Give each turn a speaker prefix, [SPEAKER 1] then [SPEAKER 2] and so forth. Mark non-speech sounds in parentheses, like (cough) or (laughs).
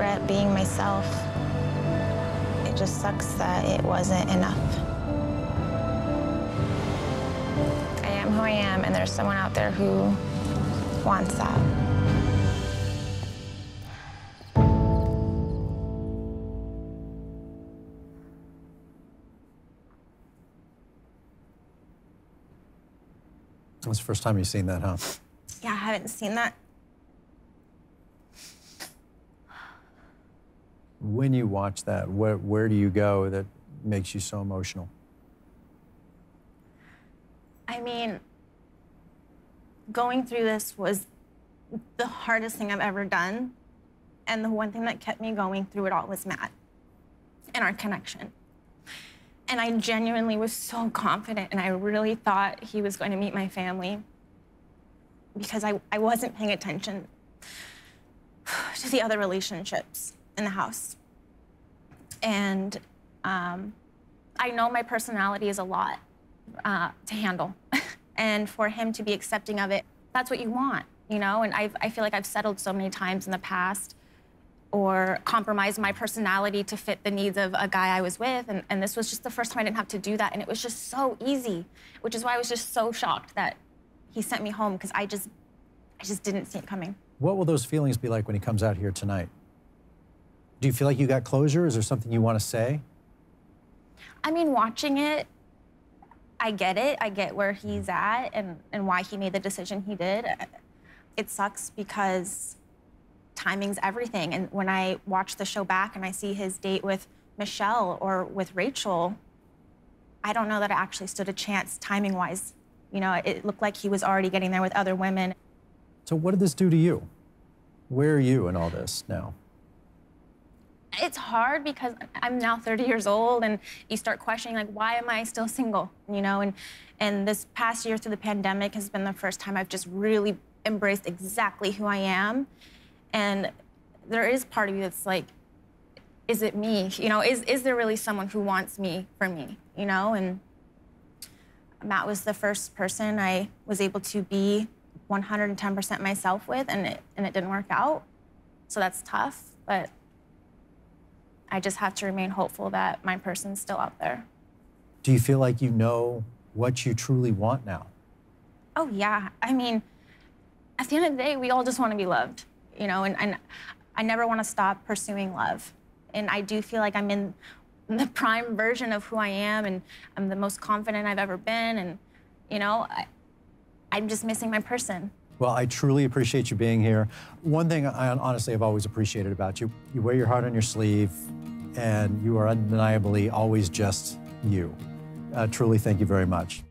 [SPEAKER 1] regret being myself. It just sucks that it wasn't enough. I am who I am, and there's someone out there who wants that.
[SPEAKER 2] That's the first time you've seen that, huh?
[SPEAKER 1] Yeah, I haven't seen that.
[SPEAKER 2] When you watch that, where, where do you go that makes you so emotional?
[SPEAKER 1] I mean, going through this was the hardest thing I've ever done. And the one thing that kept me going through it all was Matt and our connection. And I genuinely was so confident, and I really thought he was going to meet my family because I, I wasn't paying attention (sighs) to the other relationships in the house. And um, I know my personality is a lot uh, to handle. (laughs) and for him to be accepting of it, that's what you want, you know? And I've, I feel like I've settled so many times in the past or compromised my personality to fit the needs of a guy I was with. And, and this was just the first time I didn't have to do that. And it was just so easy, which is why I was just so shocked that he sent me home because I just, I just didn't see it coming.
[SPEAKER 2] What will those feelings be like when he comes out here tonight? Do you feel like you got closure? Is there something you want to say?
[SPEAKER 1] I mean, watching it, I get it. I get where he's mm. at and, and why he made the decision he did. It sucks because timing's everything. And when I watch the show back and I see his date with Michelle or with Rachel, I don't know that I actually stood a chance timing wise. You know, it looked like he was already getting there with other women.
[SPEAKER 2] So, what did this do to you? Where are you in all this now?
[SPEAKER 1] It's hard because I'm now 30 years old and you start questioning like why am I still single, you know? And and this past year through the pandemic has been the first time I've just really embraced exactly who I am and there is part of you that's like, is it me? You know, is, is there really someone who wants me for me? You know, and Matt was the first person I was able to be 110% myself with, and it, and it didn't work out. So that's tough, but I just have to remain hopeful that my person's still out there.
[SPEAKER 2] Do you feel like you know what you truly want now?
[SPEAKER 1] Oh, yeah. I mean, at the end of the day, we all just want to be loved you know, and, and I never want to stop pursuing love. And I do feel like I'm in the prime version of who I am, and I'm the most confident I've ever been. And, you know, I, I'm just missing my person.
[SPEAKER 2] Well, I truly appreciate you being here. One thing I honestly have always appreciated about you, you wear your heart on your sleeve, and you are undeniably always just you. Uh, truly, thank you very much.